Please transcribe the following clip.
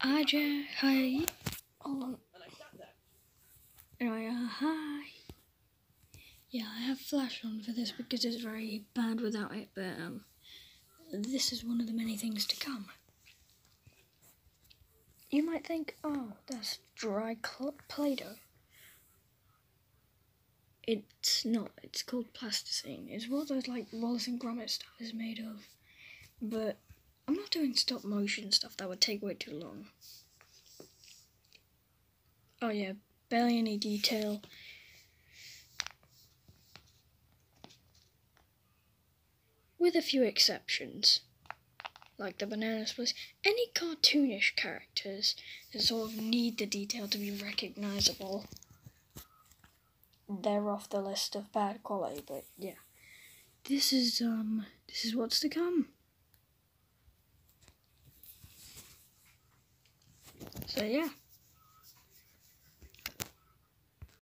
Aja, hi. On. Anyway, uh, hi. Yeah, I have flash on for this because it's very bad without it, but um, this is one of the many things to come. You might think, oh, that's dry Play-Doh. It's not. It's called plasticine. It's what those like Wallace and Gromit stuff is made of. But I'm not doing stop motion stuff. That would take way too long. Oh yeah, barely any detail. With a few exceptions. Like the banana splits. Any cartoonish characters that sort of need the detail to be recognizable. They're off the list of bad quality, but yeah. This is um this is what's to come. So yeah.